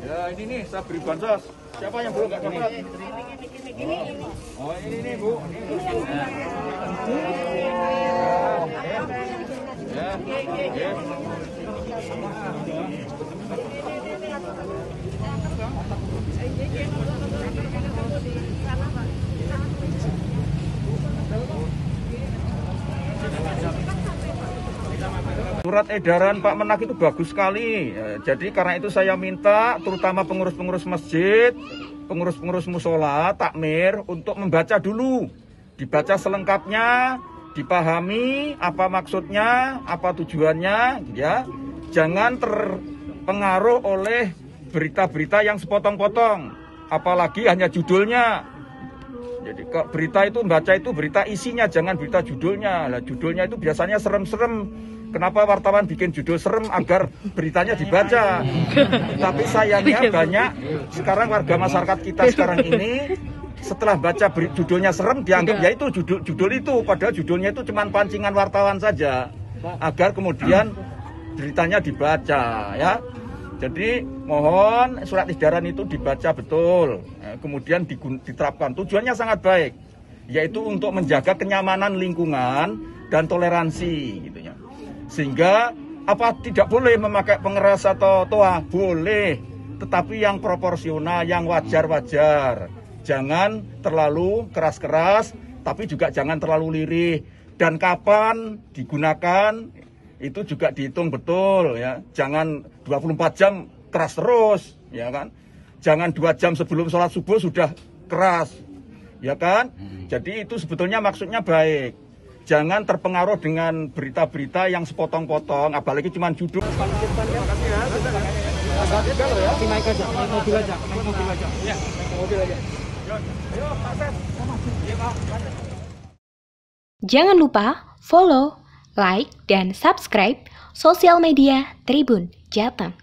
Ya ini nih, saya beri bansos. Siapa yang belum nggak dapat? Oh ini nih bu. Ya, Surat edaran Pak Menak itu bagus sekali. Ya, Jadi karena itu saya minta terutama pengurus-pengurus masjid, pengurus-pengurus musola, takmir untuk membaca dulu. Dibaca selengkapnya, dipahami apa maksudnya, apa tujuannya, ya. Jangan terpengaruh oleh berita-berita yang sepotong-potong. Apalagi hanya judulnya. Jadi kok berita itu baca itu berita isinya, jangan berita judulnya. Lah judulnya itu biasanya serem-serem. Kenapa wartawan bikin judul serem agar beritanya dibaca? Tapi sayangnya banyak sekarang warga masyarakat kita sekarang ini setelah baca judulnya serem dianggap ya itu judul judul itu padahal judulnya itu cuma pancingan wartawan saja agar kemudian beritanya dibaca ya. Jadi mohon surat edaran itu dibaca betul, eh, kemudian diterapkan. Tujuannya sangat baik, yaitu untuk menjaga kenyamanan lingkungan dan toleransi, gitu ya. Sehingga apa tidak boleh memakai pengeras atau toa? Boleh, tetapi yang proporsional, yang wajar-wajar. Jangan terlalu keras-keras, tapi juga jangan terlalu lirih. Dan kapan digunakan itu juga dihitung betul ya. Jangan 24 jam keras terus, ya kan? Jangan dua jam sebelum sholat subuh sudah keras, ya kan? Jadi itu sebetulnya maksudnya baik. Jangan terpengaruh dengan berita-berita yang sepotong-potong, apalagi cuma judul. Jangan lupa follow, like, dan subscribe sosial media Tribun Jateng.